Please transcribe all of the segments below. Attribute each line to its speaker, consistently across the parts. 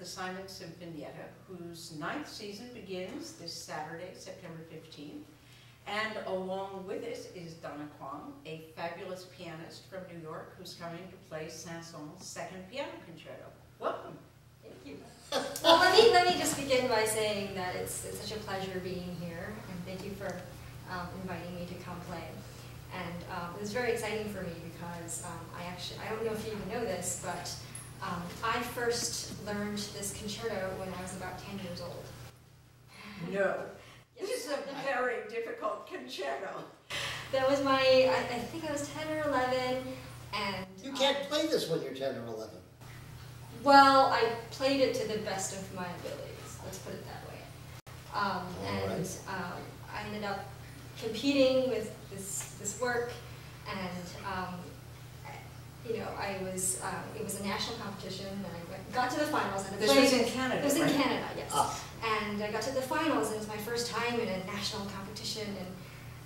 Speaker 1: the Simon Sinfonietta, whose ninth season begins this Saturday, September 15th. And along with us is Donna Kwong, a fabulous pianist from New York who's coming to play Saint-Saëns' second piano concerto. Welcome.
Speaker 2: Thank you. Well, let me, let me just begin by saying that it's, it's such a pleasure being here, and thank you for um, inviting me to come play. And um, it was very exciting for me because um, I actually, I don't know if you even know this, but um, I first learned this concerto when I was about 10 years old.
Speaker 1: No. This is a very difficult concerto.
Speaker 2: That was my, I, I think I was 10 or 11, and...
Speaker 3: You can't play this when you're 10 or 11.
Speaker 2: Well, I played it to the best of my abilities, let's put it that way. Um, and
Speaker 3: Alright.
Speaker 2: um, I ended up competing with this, this work, and um, you know, I was, um, it was a national competition, and I went, got to the finals, and
Speaker 1: This was in Canada,
Speaker 2: It was in
Speaker 1: right?
Speaker 2: Canada, yes.
Speaker 3: Ah.
Speaker 2: And I got to the finals, and it was my first time in a national competition, and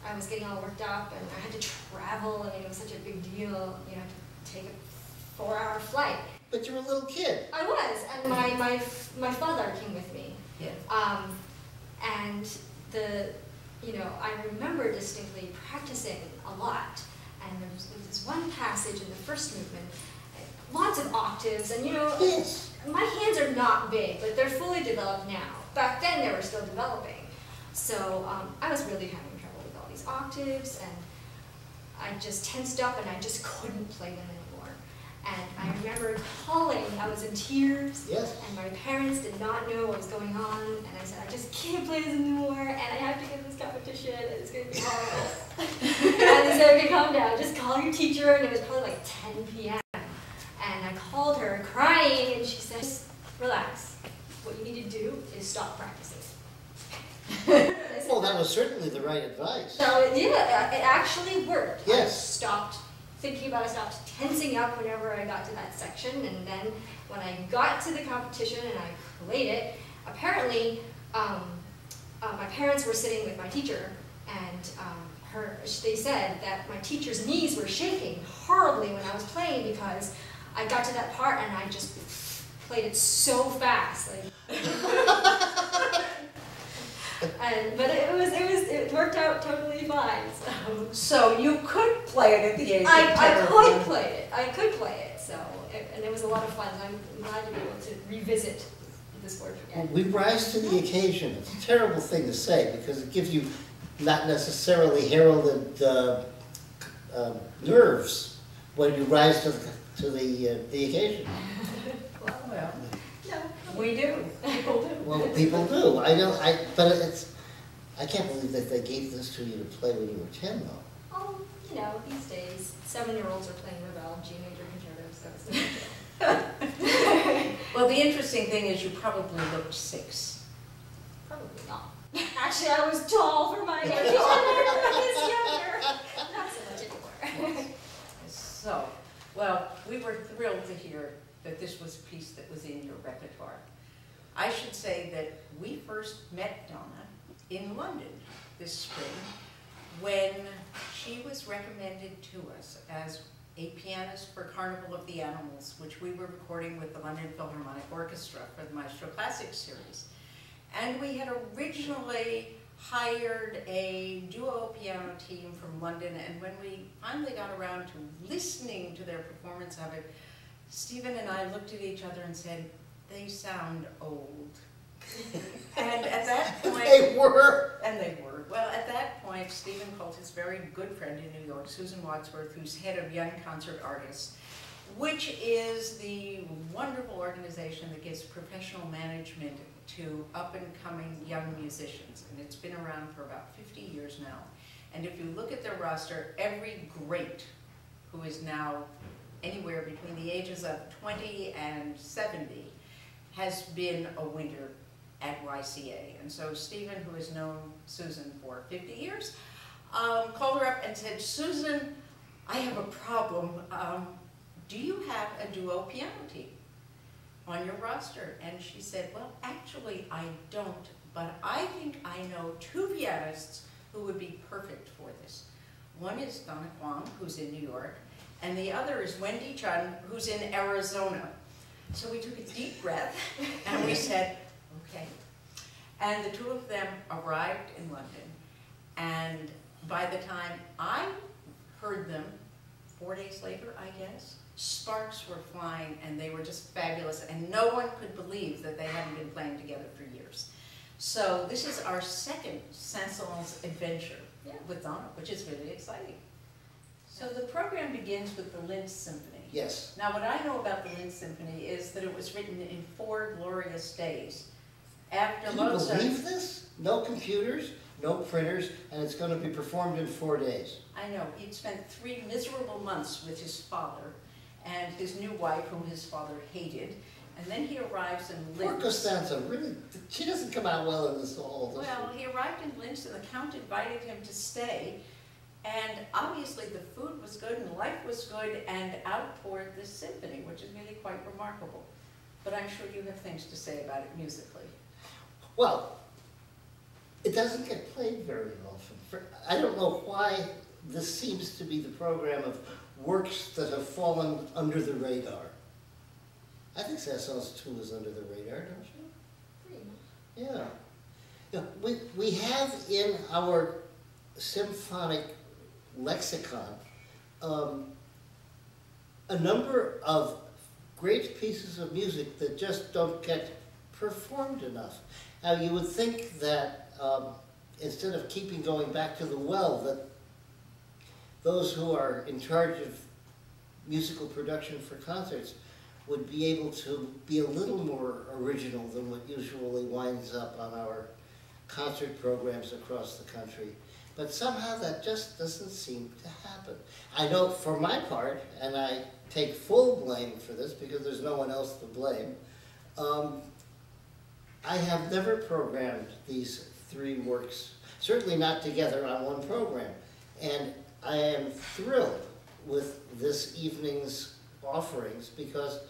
Speaker 2: I was getting all worked up, and I had to travel. I mean, it was such a big deal, you know, to take a four-hour flight.
Speaker 3: But you're a little kid.
Speaker 2: I was, and my, my, my father came with me.
Speaker 1: Yeah.
Speaker 2: Um, and the, you know, I remember distinctly practicing a lot. And there was, this one passage in the first movement, lots of octaves, and you know,
Speaker 3: Yes.
Speaker 2: my hands are not big, but they're fully developed now. Back then, they were still developing. So um, I was really having trouble with all these octaves, and I just tensed up, and I just couldn't play them anymore. And I remember calling, I was in tears,
Speaker 3: Yes.
Speaker 2: and my parents did not know what was going on, and I said, I just can't play this anymore, and I have to get this competition, and it's gonna be horrible. and they said, okay, calm down, just call your teacher, and it was probably like 10 p.m. And I called her crying, and she said, "Just relax. What you need to do is stop practicing.
Speaker 3: Well, that was certainly the right advice.
Speaker 2: so it, yeah, it actually worked. I
Speaker 3: Yes.
Speaker 2: stopped thinking about it, stopped tensing up whenever I got to that section, and then when I got to the competition and I played it, apparently um, uh, my parents were sitting with my teacher, and um, her, they said that my teacher's knees were shaking horribly when I was playing because I got to that part and I just played it so fast, like. And, but it was, it was, it worked out totally fine, so.
Speaker 1: So you could play it at the age of
Speaker 2: I,
Speaker 1: 10
Speaker 2: I could play it, I could play it, so, it- and it was a lot of fun, I'm glad to be able to revisit this work
Speaker 3: Well,
Speaker 2: again.
Speaker 3: we rise to the occasion. It's a terrible thing to say because it gives you not necessarily heralded uh, um, nerves when you rise to the, to the, uh, the occasion.
Speaker 2: Well,
Speaker 1: Well,
Speaker 2: no,
Speaker 1: we do.
Speaker 2: people do.
Speaker 3: Well, people do. I don't, I, but it's, I can't believe that they gave this to you to play when you were 10 though.
Speaker 2: Oh, you know, these days, seven-year-olds are playing Ravel, G major concertos, so it's no.
Speaker 1: Well, the interesting thing is you probably looked six.
Speaker 2: Probably not. Actually, I was tall for my age, was younger, not so much anymore.
Speaker 1: So, well, we were thrilled to hear that this was a piece that was in your repertoire. I should say that we first met Donna in London this spring when she was recommended to us as a pianist for Carnival of the Animals, which we were recording with the London Philharmonic Orchestra for the Maestro Classics series. And we had originally hired a duo piano team from London, and when we finally got around to listening to their performance of it, Stephen and I looked at each other and said, they sound old. And at that point,
Speaker 3: They were.
Speaker 1: and they were. Well, at that point, Stephen called his very good friend in New York, Susan Wadsworth, who's head of Young Concert Artists, which is the wonderful organization that gives professional management to up-and-coming young musicians. And it's been around for about 50 years now. And if you look at their roster, every great who is now anywhere between the ages of 20 and 70 has been a winter at YCA. And so Stephen, who has known Susan for 50 years, um, called her up and said, Susan, I have a problem. Um, do you have a duo piano team on your roster? And she said, well, actually, I don't, but I think I know two pianists who would be perfect for this. One is Donna Kwong, who's in New York, and the other is Wendy Chun, who's in Arizona. So we took a deep breath and we said, okay. And the two of them arrived in London. And by the time I heard them, four days later, I guess, sparks were flying and they were just fabulous. And no one could believe that they hadn't been playing together for years. So this is our second Saint-Saëns adventure
Speaker 2: Yeah.
Speaker 1: with Donna, which is really exciting. So the program begins with the Linz Symphony.
Speaker 3: Yes,
Speaker 1: Now, what I know about the Linz Symphony is that it was written in four glorious days. After
Speaker 3: can you believe this? No computers, no printers, and it's gonna be performed in four days.
Speaker 1: I know, he'd spent three miserable months with his father and his new wife, whom his father hated, and then he arrives in
Speaker 3: Poor
Speaker 1: Linz.
Speaker 3: Costanza, really, she doesn't come out well in this whole, does
Speaker 1: Well,
Speaker 3: she?
Speaker 1: he arrived in Linz and the Count invited him to stay. And obviously the food was good and life was good and out poured this symphony, which is really quite remarkable. But I'm sure you have things to say about it musically.
Speaker 3: Well, it doesn't get played very often. I don't know why this seems to be the program of works that have fallen under the radar. I think Saint-Saëns two is under the radar, don't you?
Speaker 2: Pretty much.
Speaker 3: Yeah. Yeah, we, we have in our symphonic lexicon, um, a number of great pieces of music that just don't get performed enough. Now, you would think that, um, instead of keeping going back to the well, that those who are in charge of musical production for concerts would be able to be a little more original than what usually winds up on our concert programs across the country. But somehow that just doesn't seem to happen. I know for my part, and I take full blame for this because there's no one else to blame, um, I have never programmed these three works, certainly not together on one program. And I am thrilled with this evening's offerings because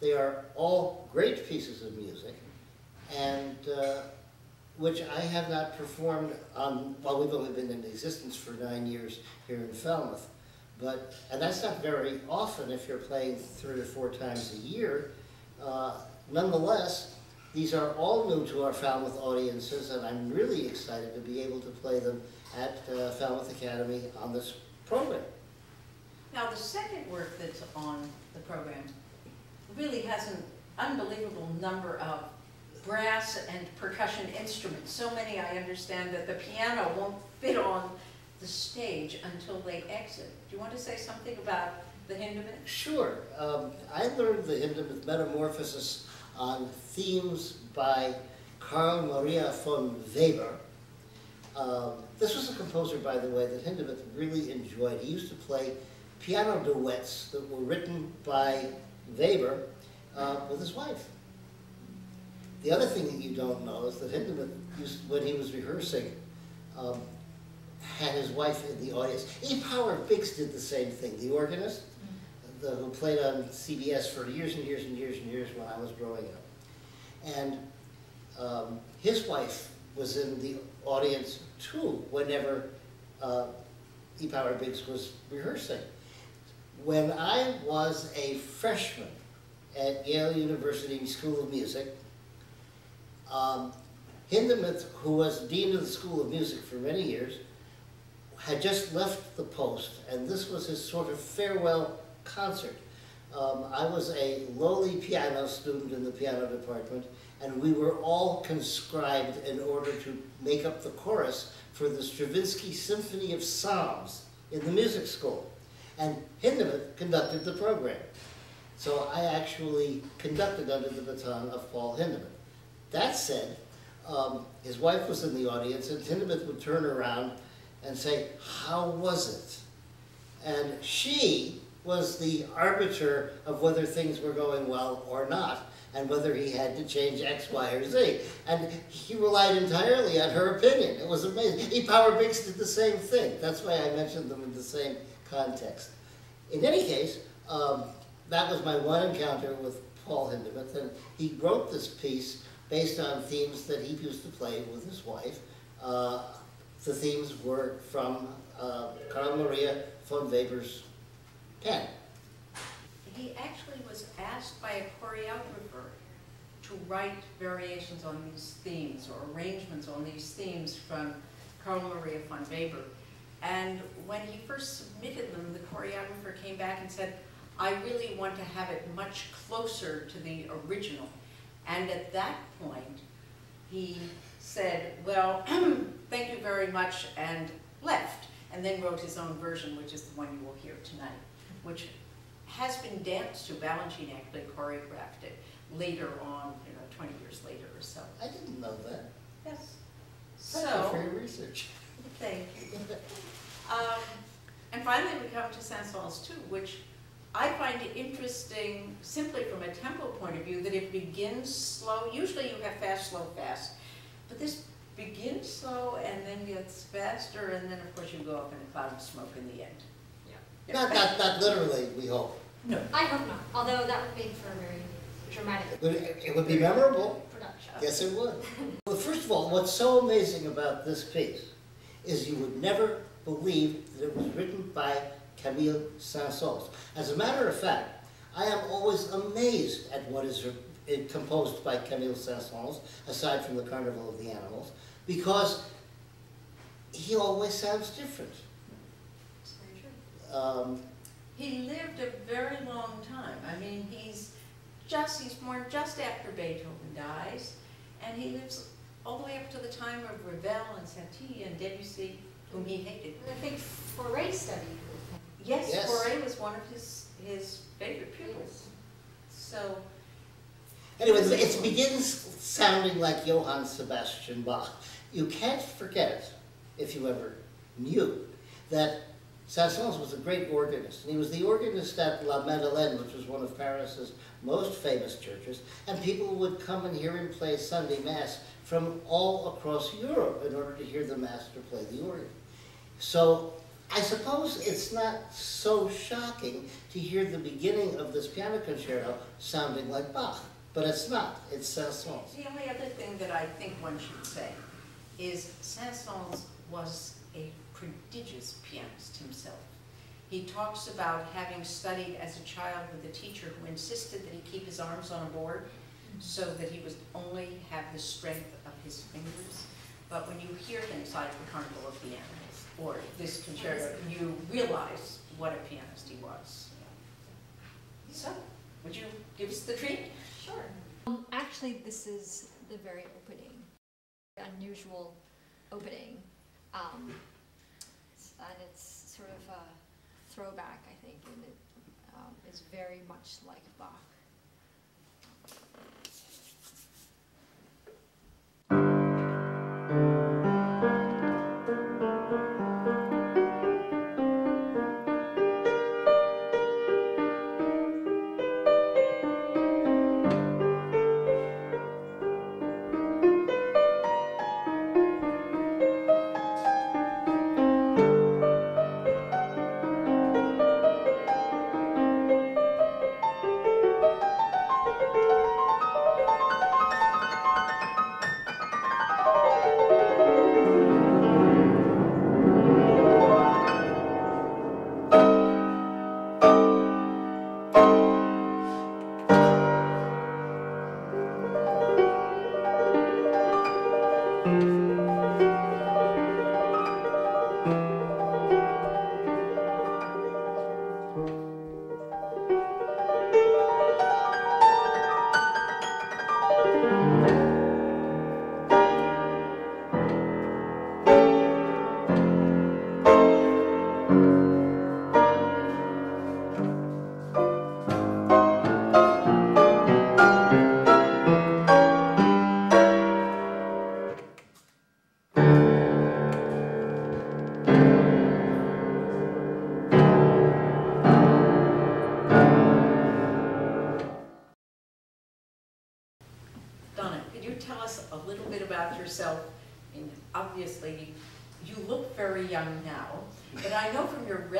Speaker 3: they are all great pieces of music and uh, which I have not performed on, well, we've only been in existence for nine years here in Falmouth. But, and that's not very often if you're playing three or four times a year. Uh, Nonetheless, these are all new to our Falmouth audiences, and I'm really excited to be able to play them at uh, Falmouth Academy on this program.
Speaker 1: Now, the second work that's on the program really has an unbelievable number of brass and percussion instruments. So many, I understand, that the piano won't fit on the stage until they exit. Do you want to say something about the Hindemith?
Speaker 3: Sure. Um, I learned the Hindemith Metamorphosis on themes by Carl Maria von Weber. Um, this was a composer, by the way, that Hindemith really enjoyed. He used to play piano duets that were written by Weber uh, with his wife. The other thing that you don't know is that Hindemith, used, when he was rehearsing, um, had his wife in the audience. E. Power Biggs did the same thing, the organist, the, who played on CBS for years and years and years and years when I was growing up. And um, his wife was in the audience too whenever uh, E. Power Biggs was rehearsing. When I was a freshman at Yale University School of Music, um, Hindemith, who was dean of the School of Music for many years, had just left the post, and this was his sort of farewell concert. Um, I was a lowly piano student in the piano department, and we were all conscribed in order to make up the chorus for the Stravinsky Symphony of Psalms in the music school. And Hindemith conducted the program. So I actually conducted under the baton of Paul Hindemith. That said, um, his wife was in the audience, and Hindemith would turn around and say, How was it? And she was the arbiter of whether things were going well or not, and whether he had to change X, Y, or Z. And he relied entirely on her opinion. It was amazing. E. Power Biggs did the same thing. That's why I mentioned them in the same context. In any case, um, that was my one encounter with Paul Hindemith, and he wrote this piece based on themes that he used to play with his wife. Uh, the themes were from uh, Carl Maria von Weber's pen.
Speaker 1: He actually was asked by a choreographer to write variations on these themes or arrangements on these themes from Carl Maria von Weber. And when he first submitted them, the choreographer came back and said, I really want to have it much closer to the original. And at that point, he said, well, thank you very much, and left. And then wrote his own version, which is the one you will hear tonight, which has been danced to. Balanchine actually choreographed it later on, you know, 20 years later or so.
Speaker 3: I didn't know that.
Speaker 1: Yes.
Speaker 3: Thank you for
Speaker 1: So,
Speaker 3: your research.
Speaker 1: thank you. Um, And finally, we come to Saint-Saëns too, which I find it interesting simply from a tempo point of view, that it begins slow. Usually you have fast, slow, fast. But this begins slow and then gets faster, and then of course you go up in a cloud of smoke in the end. Yeah.
Speaker 3: Not, not, not literally, we hope.
Speaker 1: No.
Speaker 2: I hope not, although that would make for a very dramatic
Speaker 3: it it would be memorable.
Speaker 2: production.
Speaker 3: Yes, it would. Well, first of all, what's so amazing about this piece is you would never believe that it was written by Camille Saint-Saëns. As a matter of fact, I am always amazed at what is uh, composed by Camille Saint-Saëns, aside from the Carnival of the Animals, because he always sounds different.
Speaker 2: It's very true.
Speaker 3: Um,
Speaker 1: He lived a very long time. I mean, he's just, he's born just after Beethoven dies, and he lives all the way up to the time of Ravel and Satie and Debussy, whom he hated.
Speaker 2: And I think Fauré studied with him.
Speaker 1: Yes,
Speaker 3: Yes.
Speaker 1: Fauré was one of his, his favorite pupils. So,
Speaker 3: Anyway, it begins sounding like Johann Sebastian Bach. You can't forget it, if you ever knew, that Saint-Saëns was a great organist. And he was the organist at La Madeleine, which was one of Paris's most famous churches. And people would come and hear him play Sunday Mass from all across Europe in order to hear the master play the organ. So I suppose it's not so shocking to hear the beginning of this piano concerto sounding like Bach. But it's not, it's Saint-Saëns.
Speaker 1: the only other thing that I think one should say is Saint-Saëns was a prodigious pianist. He talks about having studied as a child with a teacher who insisted that he keep his arms on a board so that he would only have the strength of his fingers. But when you hear things like the Carnival of the Animals or this concerto, you realize what a pianist he was. So, would you give us the treat?
Speaker 2: Sure.
Speaker 4: Um, actually, this is the very opening, unusual opening. Um, and it's sort of a throwback, I think, and it um, is very much like Bach.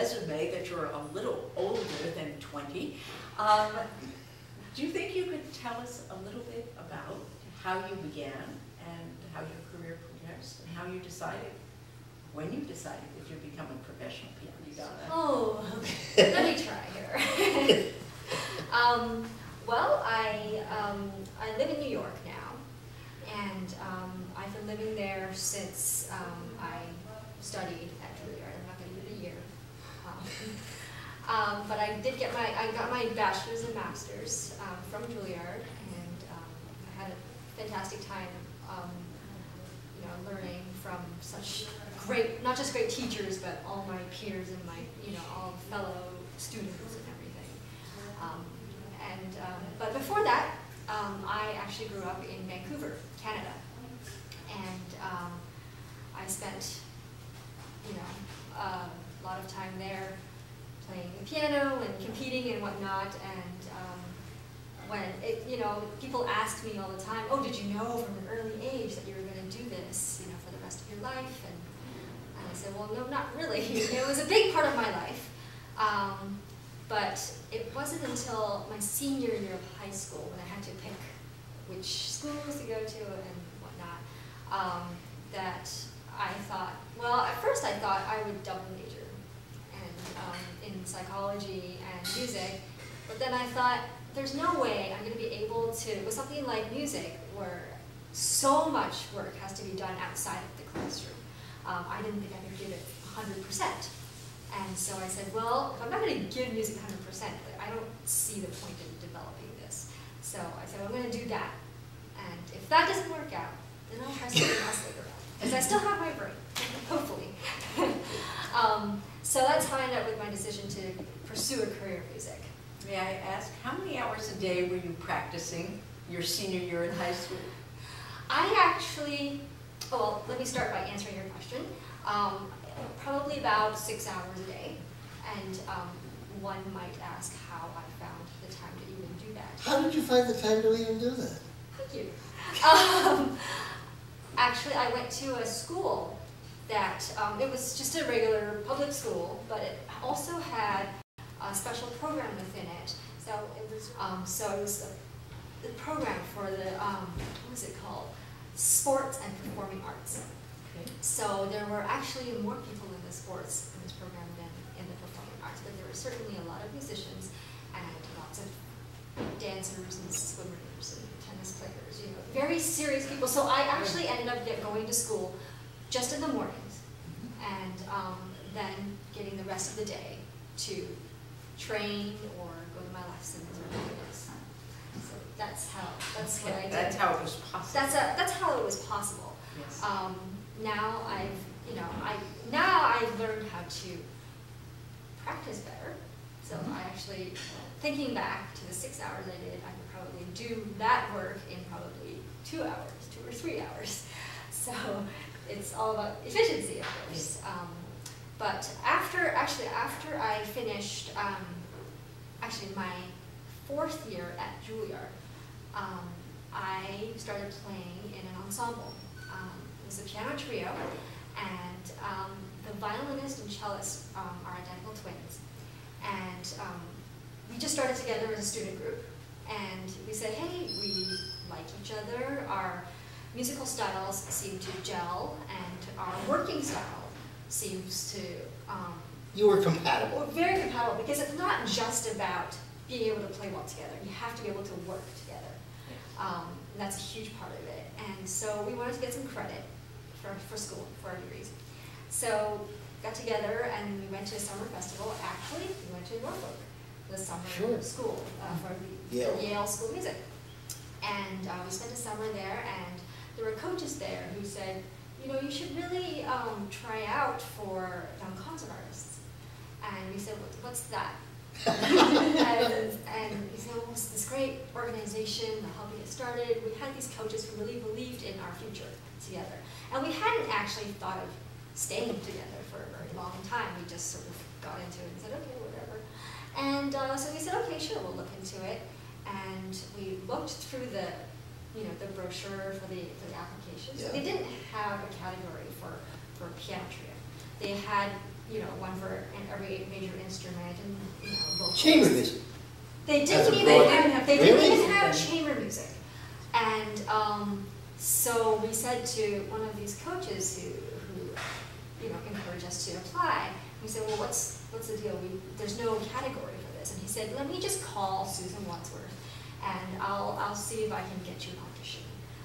Speaker 1: Resume that you're a little older than 20. Um, do you think you could tell us a little bit about how you began and how your career progressed and how you decided, when you decided that you'd become a professional pianist?
Speaker 2: Oh, okay. let me try here. Um, well, I, um, I live in New York now, and um, I've been living there since um, I studied at Juilliard. I'm not going to give it a year. Um, um, but I did get my, I got my bachelor's and master's um, from Juilliard, and um, I had a fantastic time, um, you know, learning from such great, not just great teachers, but all my peers and my, you know, all fellow students and everything. Um, and, but before that, I actually grew up in Vancouver, Canada. And I spent, you know, a lot of time there playing the piano and competing and whatnot. And um, when, it, you know, people asked me all the time, oh, did you know from an early age that you were going to do this, you know, for the rest of your life? And, and I said, well, no, not really. it was a big part of my life. Um, but it wasn't until my senior year of high school when I had to pick which schools to go to and whatnot um, that I thought, well, at first I thought I would double major and, um, psychology and music, but then I thought, there's no way I'm going to be able to, with something like music, where so much work has to be done outside of the classroom. Um, I didn't think I could give it 100%. And so I said, well, if I'm not going to give music 100%, I don't see the point in developing this. So I said, well, I'm going to do that. And if that doesn't work out, then I'll try something else later on. Because I still have my brain, hopefully. um, so that's how I ended up with my decision to pursue a career in music.
Speaker 1: May I ask, how many hours a day were you practicing your senior year in high school?
Speaker 2: I actually, oh, well, let me start by answering your question. Um, probably about six hours a day. And um, one might ask how I found the time to even do that.
Speaker 3: How did you find the time to even do that?
Speaker 2: Thank you. Um, actually, I went to a school that, um, it was just a regular public school, but it also had a special program within it. So it was, um, so it was the, the program for the, um, what is it called? Sports and Performing Arts.
Speaker 1: Okay.
Speaker 2: So there were actually more people in the sports in this program than in the performing arts, but there were certainly a lot of musicians and lots of dancers and swimmers and tennis players, you know, very serious people. So I actually ended up get, going to school just in the mornings and um, then getting the rest of the day to train or go to my lessons or whatever it is. So that's how, that's what I did.
Speaker 1: That's how it was possible.
Speaker 2: That's, a, that's how it was possible.
Speaker 1: Yes.
Speaker 2: Um, now I've, you know, I, now I've learned how to practice better. So I actually, thinking back to the six hours I did, I could probably do that work in probably two hours, two or three hours. So it's all about efficiency, of course. Um, but after, actually after I finished, um, actually my fourth year at Juilliard, um, I started playing in an ensemble. Um, it was a piano trio, and um, the violinist and cellist um, are identical twins. And um, we just started together as a student group, and we said, hey, we like each other, our musical styles seem to gel, and our working style seems to um,
Speaker 3: You were compatible.
Speaker 2: we're very compatible because it's not just about being able to play well together. You have to be able to work together. Um, that's a huge part of it. And so we wanted to get some credit for, for school, for our degrees. So got together and we went to a summer festival. Actually, we went to Norfolk, the summer
Speaker 3: Sure.
Speaker 2: school uh, for,
Speaker 3: Yale.
Speaker 2: Yale School of Music. And uh, we spent a summer there and there were coaches there who said, you know, you should really um, try out for young concert artists. And we said, what's that? and, and he said, well, it's this great organization that helped me get started. We had these coaches who really believed in our future together. And we hadn't actually thought of staying together for a very long time. We just sort of got into it and said, okay, whatever. And uh, so we said, okay, sure, we'll look into it. And we looked through the, you know, the brochure for the, for the applications.
Speaker 3: Yeah.
Speaker 2: They didn't have a category for, for piano trio. They had, you know, one for every major instrument and, you know, vocals.
Speaker 3: Chamber music.
Speaker 2: They didn't even
Speaker 3: broad-
Speaker 2: have, they didn't
Speaker 3: Really?
Speaker 2: even have chamber music. And um, so we said to one of these coaches who, who you know, encouraged us to apply, we said, well, what's, what's the deal? We, there's no category for this. And he said, let me just call Susan Wadsworth and I'll, I'll see if I can get you an audition.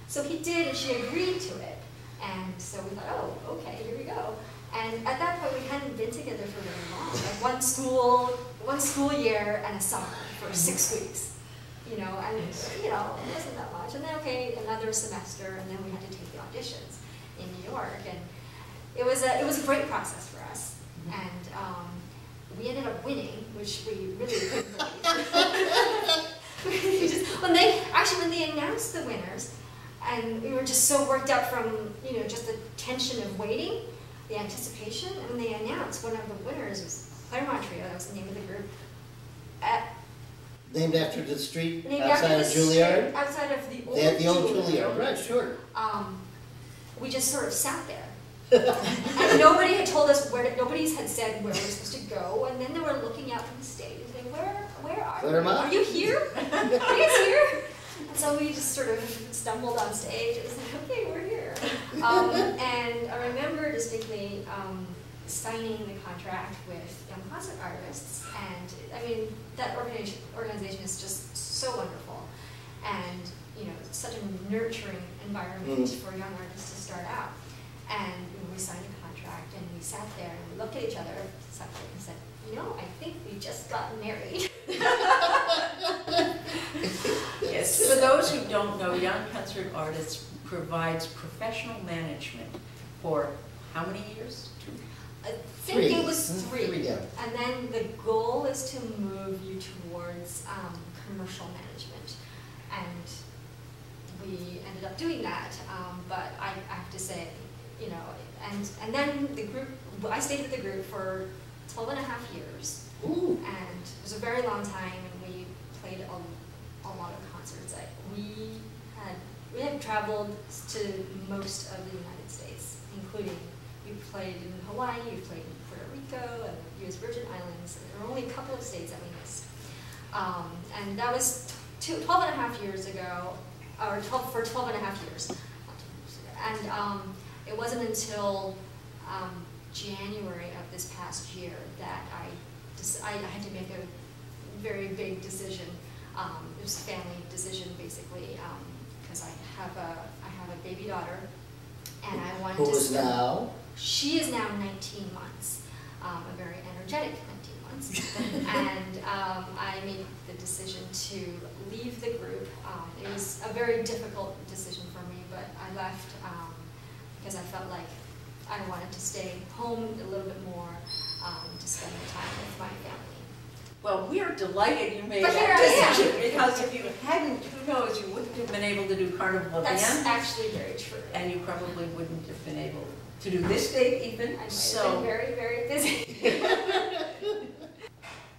Speaker 2: So he did and she agreed to it. And so we thought, oh, okay, here we go. And at that point, we hadn't been together for very long, like one school, one school year and a summer for six weeks. You know, and, you know, it wasn't that much. And then, okay, another semester, and then we had to take the auditions in New York. And it was a, it was a great process for us. And um, we ended up winning, which we really couldn't believe. Just- when they, actually, when they announced the winners, and we were just so worked up from, you know, just the tension of waiting, the anticipation, and when they announced one of the winners was Claremont Trio, that was the name of the group, at,
Speaker 3: Named after the street outside of Juilliard?
Speaker 2: Outside of the old
Speaker 3: They had the old
Speaker 2: Juilliard.
Speaker 3: Right, sure.
Speaker 2: um, we just sort of sat there. and nobody had told us where, nobody had said where we were supposed to go, and then they were looking out from the stage and saying, where, where are
Speaker 3: Where
Speaker 2: you?
Speaker 3: am I?"
Speaker 2: Are you here? Are you guys here? And so we just sort of stumbled on stage and like, okay, we're here. Um, and I remember distinctly um, signing the contract with Young Concert Artists, and I mean, that organization, organization is just so wonderful. And, you know, such a nurturing environment
Speaker 3: Mm.
Speaker 2: for young artists to start out. And you know, we signed a contract and we sat there and we looked at each other, sat there and said, you know, I think we just got married.
Speaker 1: Yes, for those who don't know, Young Concert Artists provides professional management for how many years? Two?
Speaker 2: I think
Speaker 3: Three.
Speaker 2: it was three.
Speaker 3: three, yeah.
Speaker 2: And then the goal is to move you towards um, commercial management. And we ended up doing that, um, but I, I have to say, you know, and, and then the group, I stayed with the group for 12 and a half years.
Speaker 3: Ooh,
Speaker 2: And it was a very long time, and we played a, a lot of concerts. I, we had we had traveled to most of the United States, including we played in Hawaii, we played in Puerto Rico, and the U.S. Virgin Islands. And there were only a couple of states that we missed. Um, and that was two, 12 and a half years ago, or 12, for 12 and a half years. not 12 years ago. And um, it wasn't until um, January of this past year that I, I had to make a very big decision. Um, it was a family decision, basically, because I have a I have a baby daughter, and I wanted
Speaker 3: who
Speaker 2: to.
Speaker 3: is now?
Speaker 2: she is now 19 months, um, a very energetic 19 months. and um, I made the decision to leave the group. Um, it was a very difficult decision for me, but I left um, because I felt like I wanted to stay home a little bit more um, to spend the time with my family.
Speaker 1: Well, we are delighted you made
Speaker 2: But
Speaker 1: that decision, because if you hadn't, who knows, you wouldn't have been able to do Carnival of the
Speaker 2: That's actually very true.
Speaker 1: and you probably wouldn't have been able to do this date even,
Speaker 2: I might have been
Speaker 1: so.
Speaker 2: very, very busy.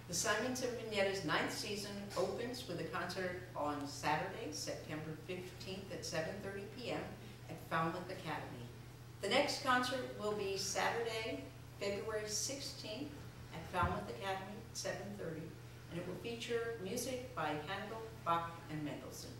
Speaker 1: The Simon Sinfonietta's ninth season opens with a concert on Saturday, September fifteenth at seven thirty PM at Falmouth Academy. The next concert will be Saturday, February sixteenth at Falmouth Academy at seven thirty, and it will feature music by Handel, Bach, and Mendelssohn.